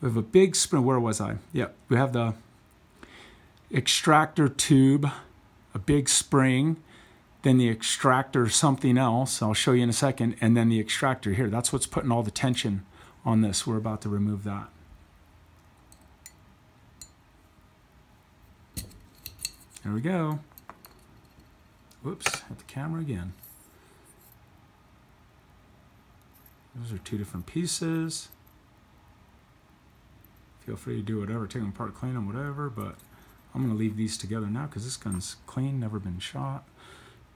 We have a big spring. Where was I? Yep. We have the extractor tube, a big spring, then the extractor something else. I'll show you in a second, and then the extractor here. That's what's putting all the tension on this. We're about to remove that. There we go. Whoops, hit the camera again. Those are two different pieces. Feel free to do whatever, take them apart, clean them, whatever, but I'm going to leave these together now because this gun's clean, never been shot,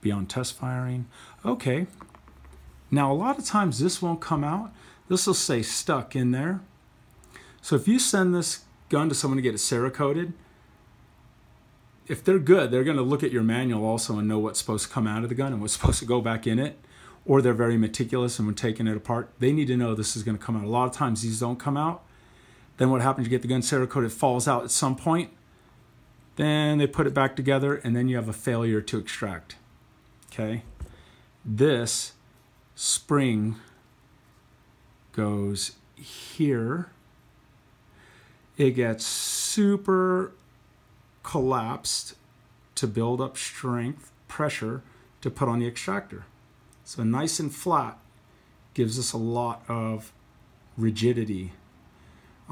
beyond test firing. Okay. Now, a lot of times this won't come out. This will say stuck in there. So if you send this gun to someone to get it Cerakoted, if they're good, they're going to look at your manual also and know what's supposed to come out of the gun and what's supposed to go back in it. Or they're very meticulous and when taking it apart, they need to know this is going to come out. A lot of times these don't come out. Then what happens? You get the gun Cerakoted, it falls out at some point. Then they put it back together and then you have a failure to extract. Okay. This spring goes here. It gets super collapsed to build up strength, pressure to put on the extractor. So nice and flat gives us a lot of rigidity.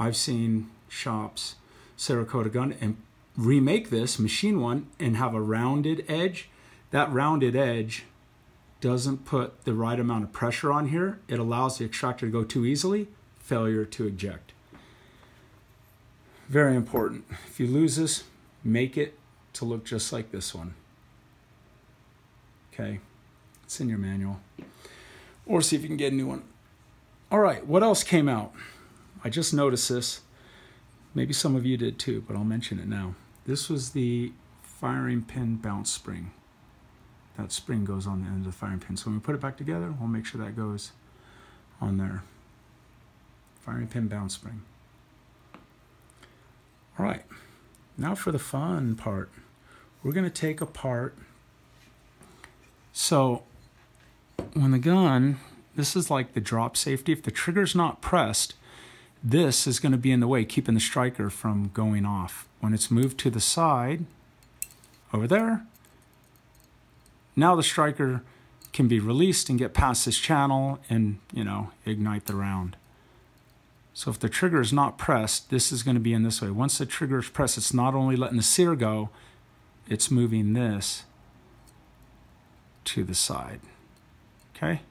I've seen shops Cerakote gun and remake this, machine one, and have a rounded edge. That rounded edge doesn't put the right amount of pressure on here. It allows the extractor to go too easily, failure to eject. Very important. If you lose this, make it to look just like this one. Okay, it's in your manual. Or see if you can get a new one. All right, what else came out? I just noticed this. Maybe some of you did too, but I'll mention it now. This was the firing pin bounce spring. That spring goes on the end of the firing pin. So when we put it back together, we'll make sure that goes on there. Firing pin bounce spring. All right. Now for the fun part. We're going to take apart. So when the gun, this is like the drop safety. If the trigger's not pressed, this is going to be in the way, keeping the striker from going off. When it's moved to the side, over there, now the striker can be released and get past this channel and, you know, ignite the round. So if the trigger is not pressed, this is going to be in this way. Once the trigger is pressed, it's not only letting the sear go, it's moving this to the side. Okay?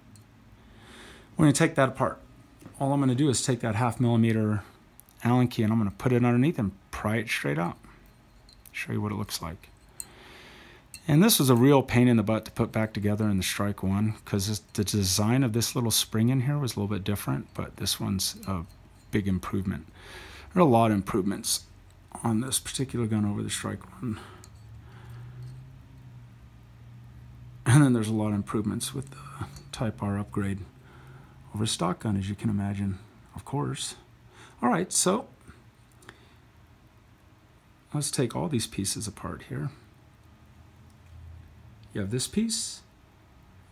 We're going to take that apart. All I'm going to do is take that half millimeter Allen key and I'm going to put it underneath and pry it straight up. Show you what it looks like. And this was a real pain in the butt to put back together in the Strike One because the design of this little spring in here was a little bit different, but this one's a big improvement. There are a lot of improvements on this particular gun over the Strike One. And then there's a lot of improvements with the Type R upgrade over a stock gun, as you can imagine, of course. All right, so let's take all these pieces apart here. You have this piece,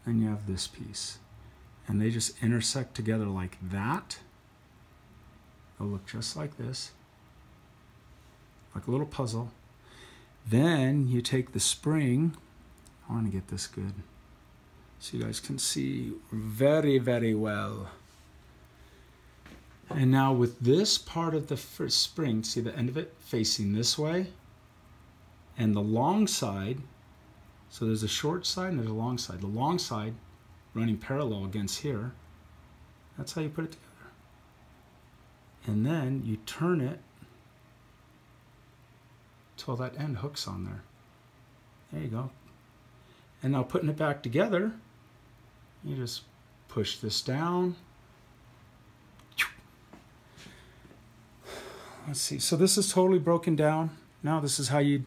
and you have this piece. And they just intersect together like that. They'll look just like this, like a little puzzle. Then you take the spring. I want to get this good so you guys can see very, very well. And now with this part of the first spring, see the end of it facing this way, and the long side, so there's a short side and there's a long side. The long side running parallel against here, that's how you put it together and then you turn it till that end hooks on there. There you go. And now putting it back together, you just push this down. Let's see. So this is totally broken down. Now this is how you'd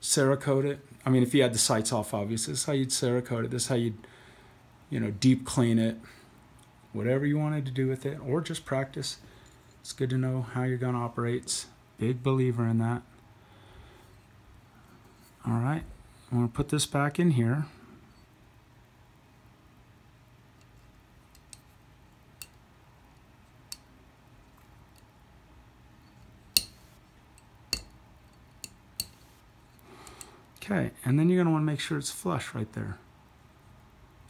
Cerakote it. I mean, if you had the sights off, obviously, this is how you'd Cerakote it. This is how you'd, you know, deep clean it. Whatever you wanted to do with it, or just practice. It's good to know how your gun operates. Big believer in that. All right, I'm to put this back in here. Okay, and then you're going to want to make sure it's flush right there.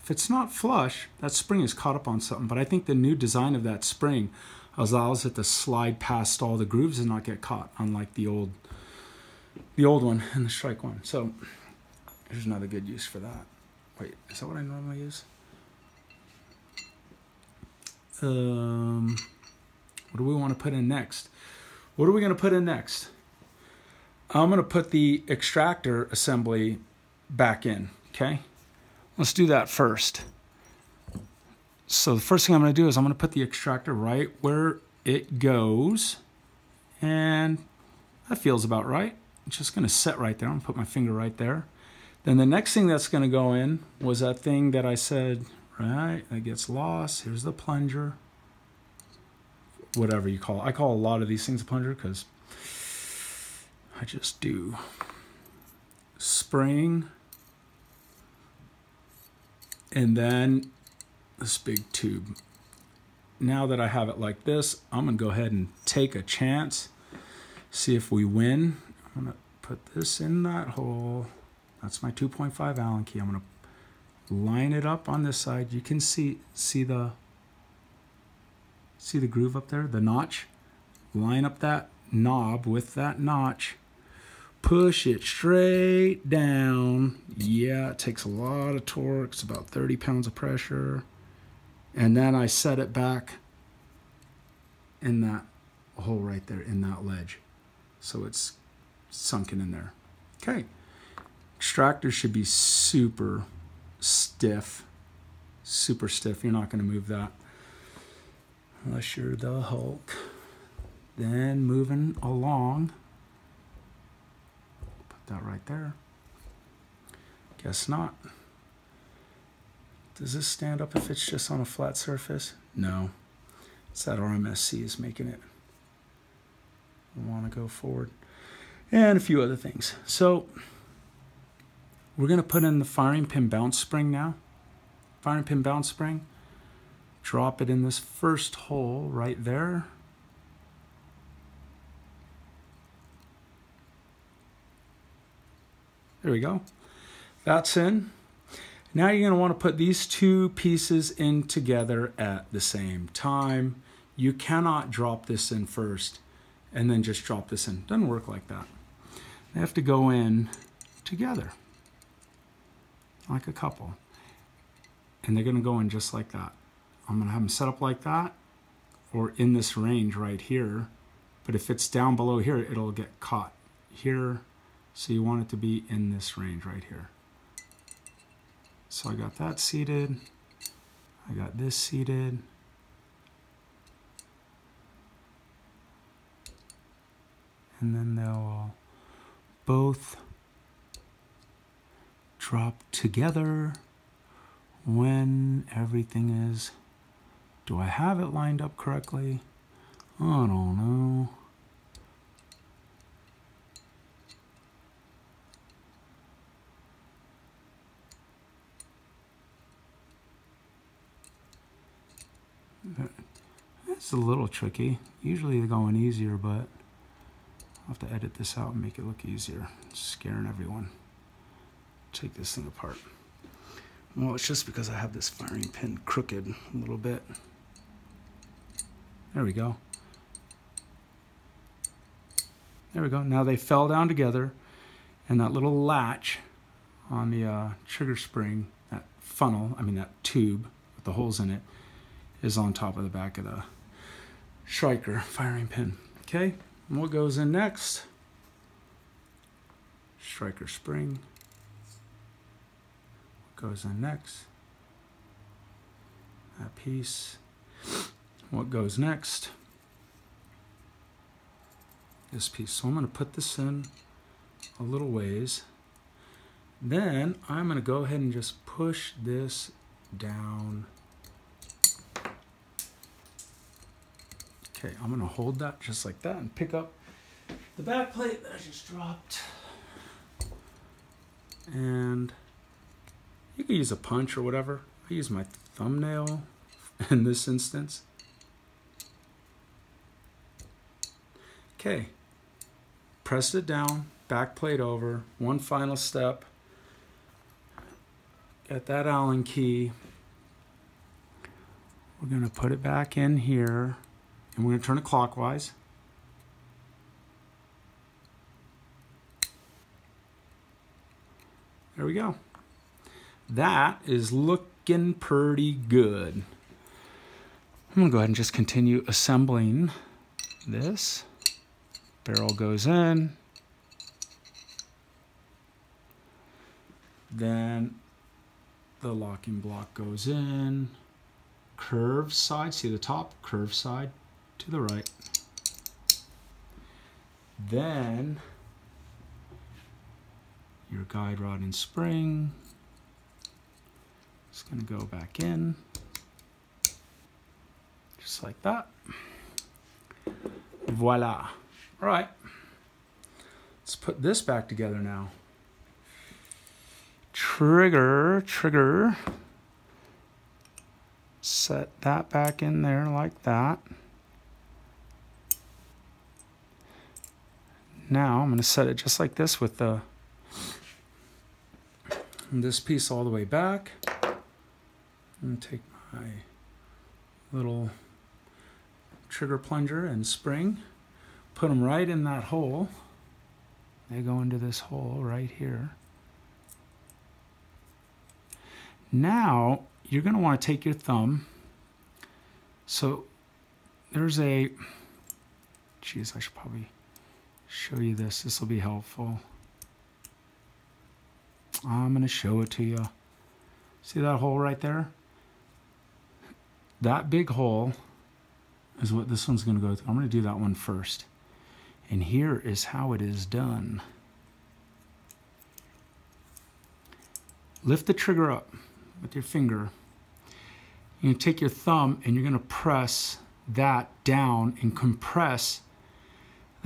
If it's not flush, that spring is caught up on something, but I think the new design of that spring allows it to slide past all the grooves and not get caught, unlike the old the old one and the strike one. So here's another good use for that. Wait, is that what I normally use? Um, what do we want to put in next? What are we going to put in next? I'm going to put the extractor assembly back in, okay? Let's do that first. So the first thing I'm going to do is I'm going to put the extractor right where it goes. And that feels about right. It's just going to set right there. I'm going to put my finger right there. Then the next thing that's going to go in was that thing that I said, right, that gets lost. Here's the plunger. Whatever you call it. I call a lot of these things a plunger because I just do spring and then this big tube. Now that I have it like this, I'm to go ahead and take a chance, see if we win. I'm to put this in that hole. That's my 2.5 Allen key. I'm to line it up on this side. You can see see the see the groove up there, the notch. Line up that knob with that notch. Push it straight down. Yeah, it takes a lot of torque. It's about 30 pounds of pressure. And then I set it back in that hole right there, in that ledge. So it's sunken in there. Okay. Extractor should be super stiff. Super stiff. You're not going to move that unless you're the Hulk. Then moving along. That right there. Guess not. Does this stand up if it's just on a flat surface? No. It's that RMSC is making it want to go forward. And a few other things. So we're going to put in the firing pin bounce spring now. Firing pin bounce spring. Drop it in this first hole right there. There we go. That's in. Now you're going to want to put these two pieces in together at the same time. You cannot drop this in first and then just drop this in. Doesn't work like that. They have to go in together like a couple. And they're going to go in just like that. I'm going to have them set up like that or in this range right here. But if it's down below here, it'll get caught here. So you want it to be in this range right here. So I got that seated. I got this seated. And then they'll both drop together when everything is. Do I have it lined up correctly? I don't know. It's a little tricky. Usually they're going easier, but I'll have to edit this out and make it look easier. It's scaring everyone. Take this thing apart. Well, it's just because I have this firing pin crooked a little bit. There we go. There we go. Now they fell down together and that little latch on the uh, trigger spring, that funnel, I mean that tube with the holes in it, is on top of the back of the striker firing pin. Okay, and what goes in next? Striker spring. What goes in next? That piece. What goes next? This piece. So I'm going to put this in a little ways. Then I'm going to go ahead and just push this down Okay, I'm gonna hold that just like that and pick up the back plate that I just dropped. And you can use a punch or whatever. I use my thumbnail in this instance. Okay, press it down back plate over, one final step. Get that Allen key. We're to put it back in here and we're going to turn it clockwise. There we go. That is looking pretty good. I'm going to go ahead and just continue assembling this. Barrel goes in. Then the locking block goes in. Curve side, see the top? Curve side to the right. Then your guide rod and spring. Going to go back in, just like that. Voila. All right. Let's put this back together now. Trigger, trigger. Set that back in there like that. Now I'm going to set it just like this with the this piece all the way back. To take my little trigger plunger and spring, put them right in that hole. They go into this hole right here. Now you're going to want to take your thumb. So there's a, geez, I should probably show you this. This will be helpful. I'm going to show it to you. See that hole right there? That big hole is what this one's going to go through. I'm going to do that one first. And here is how it is done. Lift the trigger up with your finger. To take your thumb and you're going to press that down and compress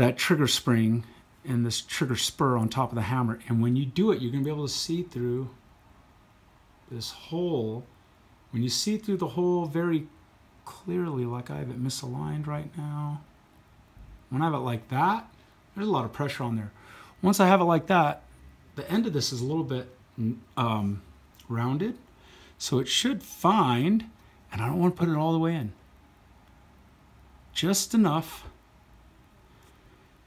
that trigger spring and this trigger spur on top of the hammer. And when you do it, you're going to be able to see through this hole. When you see through the hole very clearly, like I have it misaligned right now, when I have it like that, there's a lot of pressure on there. Once I have it like that, the end of this is a little bit um, rounded. So it should find, and I don't want to put it all the way in, just enough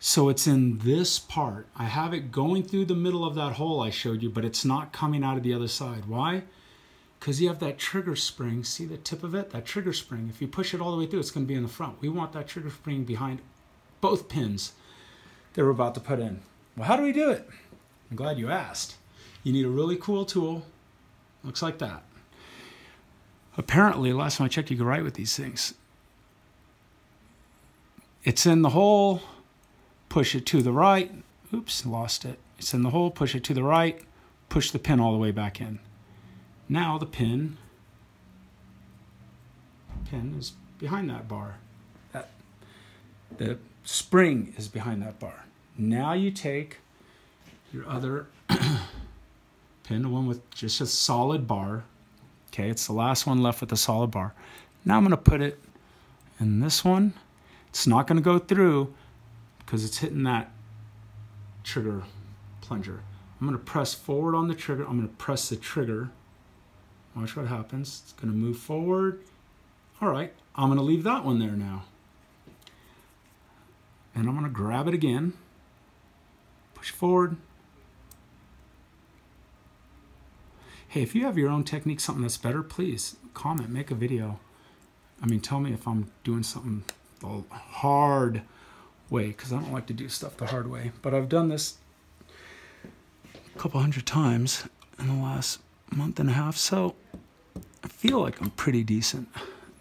so it's in this part. I have it going through the middle of that hole I showed you, but it's not coming out of the other side. Why? Because you have that trigger spring. See the tip of it? That trigger spring. If you push it all the way through, it's going to be in the front. We want that trigger spring behind both pins that we're about to put in. Well, how do we do it? I'm glad you asked. You need a really cool tool. Looks like that. Apparently, last time I checked, you could write with these things. It's in the hole push it to the right. Oops, lost it. It's in the hole, push it to the right, push the pin all the way back in. Now the pin, pin is behind that bar. That, the spring is behind that bar. Now you take your other pin, the one with just a solid bar. Okay, it's the last one left with a solid bar. Now I'm going to put it in this one. It's not going to go through, because it's hitting that trigger plunger. I'm going to press forward on the trigger. I'm going to press the trigger. Watch what happens. It's going to move forward. All right, I'm going to leave that one there now. And I'm going to grab it again. Push forward. Hey, if you have your own technique, something that's better, please comment, make a video. I mean, tell me if I'm doing something hard way because I don't like to do stuff the hard way. But I've done this a couple hundred times in the last month and a half, so I feel like I'm pretty decent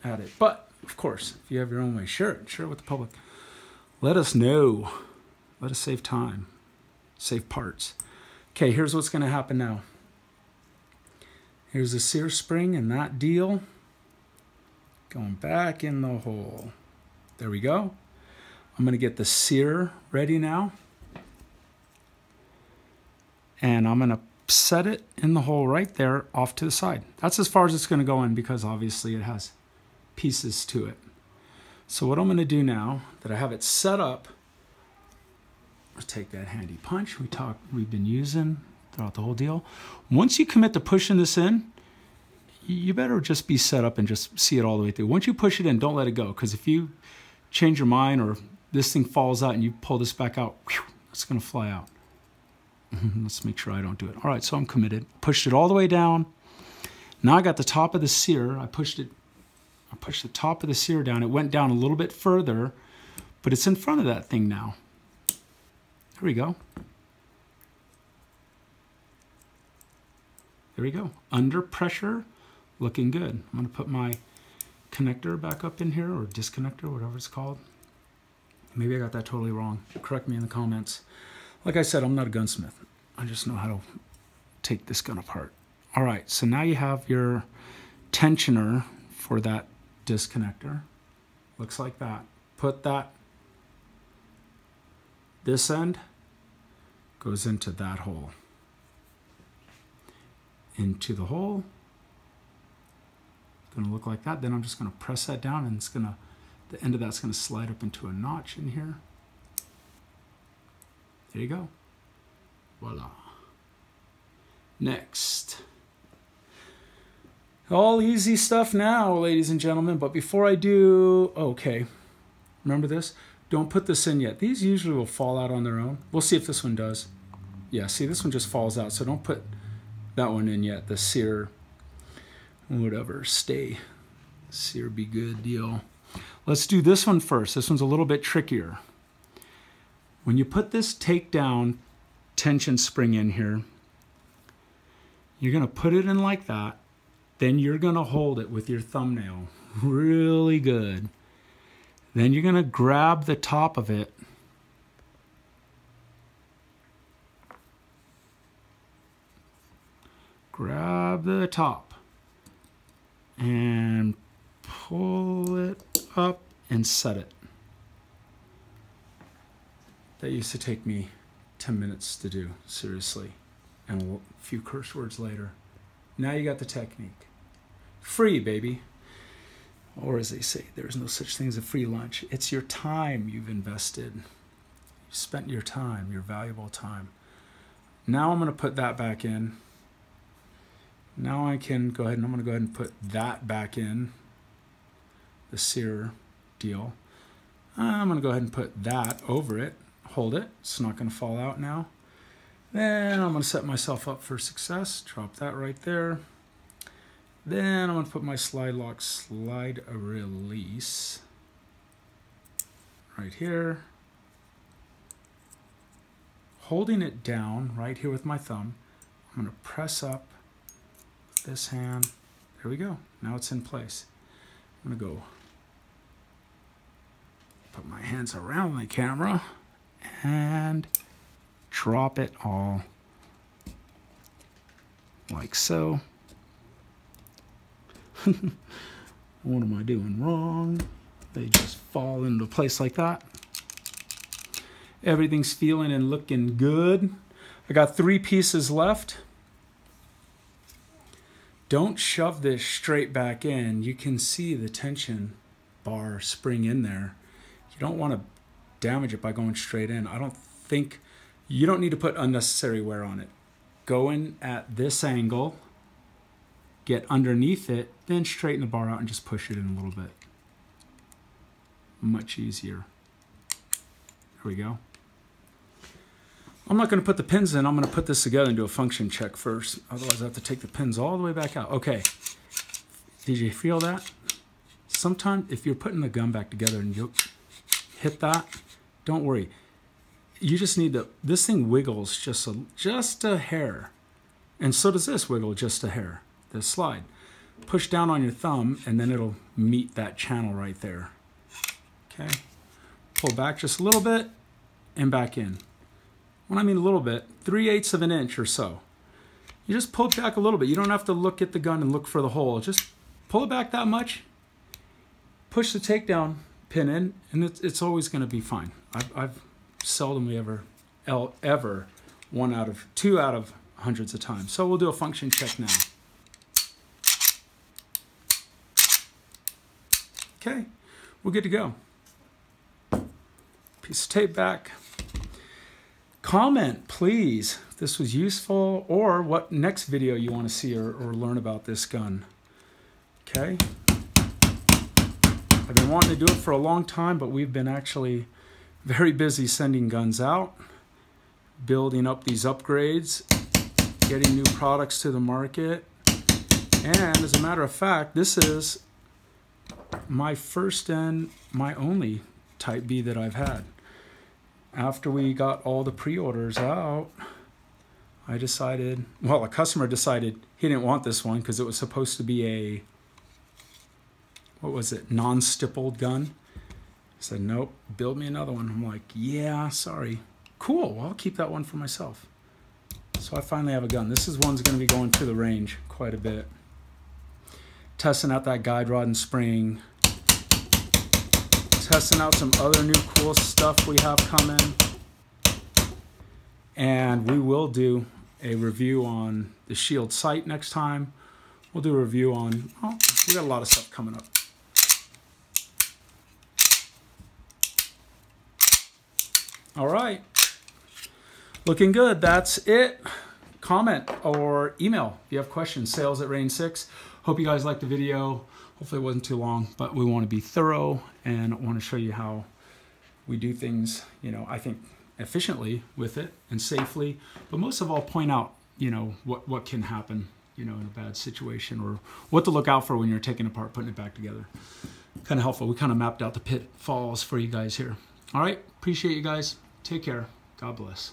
at it. But of course, if you have your own way, share it, share it with the public. Let us know. Let us save time, save parts. Okay, here's what's going to happen now. Here's the sear spring and that deal going back in the hole. There we go. I'm going to get the sear ready now. And I'm going to set it in the hole right there off to the side. That's as far as it's going to go in because obviously it has pieces to it. So what I'm going to do now that I have it set up take that handy punch we talk we've been using throughout the whole deal. Once you commit to pushing this in, you better just be set up and just see it all the way through. Once you push it in, don't let it go. Because if you change your mind or this thing falls out and you pull this back out, whew, it's going to fly out. Mm-hmm, let's make sure I don't do it. All right, so I'm committed. Pushed it all the way down. Now I got the top of the sear. I pushed it. I pushed the top of the sear down. It went down a little bit further, but it's in front of that thing now. There we go. There we go. Under pressure, looking good. I'm going to put my connector back up in here, or disconnector, whatever it's called. Maybe I got that totally wrong. Correct me in the comments. Like I said, I'm not a gunsmith. I just know how to take this gun apart. All right, so now you have your tensioner for that disconnector. Looks like that. Put that, this end goes into that hole. Into the hole. It's gonna look like that. Then I'm just gonna press that down and it's gonna, the end of that's gonna slide up into a notch in here. There you go. Voila. Next. All easy stuff now, ladies and gentlemen. But before I do, okay, remember this? Don't put this in yet. These usually will fall out on their own. We'll see if this one does. Yeah, see, this one just falls out. So don't put that one in yet. The sear, whatever, stay. Sear be good deal. Let's do this one first. This one's a little bit trickier. When you put this takedown tension spring in here, you're going to put it in like that then you're going to hold it with your thumbnail really good. Then you're going to grab the top of it. Grab the top and pull it up and set it. That used to take me 10 minutes to do, seriously, and a few curse words later. Now you got the technique. Free, baby. Or as they say, there's no such thing as a free lunch. It's your time you've invested. You spent your time, your valuable time. Now I'm going to put that back in. Now I can go ahead and I'm going to go ahead and put that back in, the sear deal. I'm going to go ahead and put that over it, hold it. It's not going to fall out now. Then I'm going to set myself up for success. Drop that right there. Then I'm going to put my slide lock slide release right here. Holding it down right here with my thumb, I'm going to press up this hand. There we go. Now it's in place. I'm going to go put my hands around the camera and drop it all like so. what am I doing wrong? They just fall into place like that. Everything's feeling and looking good. I got three pieces left. Don't shove this straight back in. You can see the tension bar spring in there. You don't want to damage it by going straight in. I don't think, you don't need to put unnecessary wear on it. Go in at this angle get underneath it, then straighten the bar out and just push it in a little bit. Much easier. There we go. I'm not going to put the pins in. I'm going to put this together and do a function check first. Otherwise, I have to take the pins all the way back out. Okay. Did you feel that? Sometimes if you're putting the gun back together and you hit that, don't worry. You just need to, this thing wiggles just a, just a hair. And so does this wiggle just a hair the slide. Push down on your thumb and then it'll meet that channel right there. Okay, pull back just a little bit and back in. When I mean a little bit, 3 eighths of an inch or so. You just pull it back a little bit. You don't have to look at the gun and look for the hole. Just pull it back that much, push the takedown pin in, and it's, it's always going to be fine. I've, I've seldomly ever, ever one out of, two out of hundreds of times. So we'll do a function check now. Okay, we're good to go. Piece of tape back. comment, please, this was useful or what next video you want to see or, or learn about this gun. Okay. I've been wanting to do it for a long time, but we've been actually very busy sending guns out, building up these upgrades, getting new products to the market. And as a matter of fact, this is my first and my only Type B that I've had. After we got all the pre-orders out, I decided, well, a customer decided he didn't want this one because it was supposed to be a what was it, non-stippled gun. I said, nope, build me another one. I'm like, yeah, sorry. Cool, well, I'll keep that one for myself. So I finally have a gun. This is one's going to be going to the range quite a bit. Testing out that guide rod and spring. Testing out some other new cool stuff we have coming. And we will do a review on the Shield sight next time. We'll do a review on, oh, we got a lot of stuff coming up. All right. Looking good. That's it. Comment or email if you have questions. Sales at Rain 6. Hope you guys liked the video. Hopefully it wasn't too long, but we want to be thorough and want to show you how we do things, you know, I think efficiently with it and safely, but most of all point out, you know, what, what can happen, you know, in a bad situation or what to look out for when you're taking apart, putting it back together. Kind of helpful. We kind of mapped out the pitfalls for you guys here. All right. Appreciate you guys. Take care. God bless.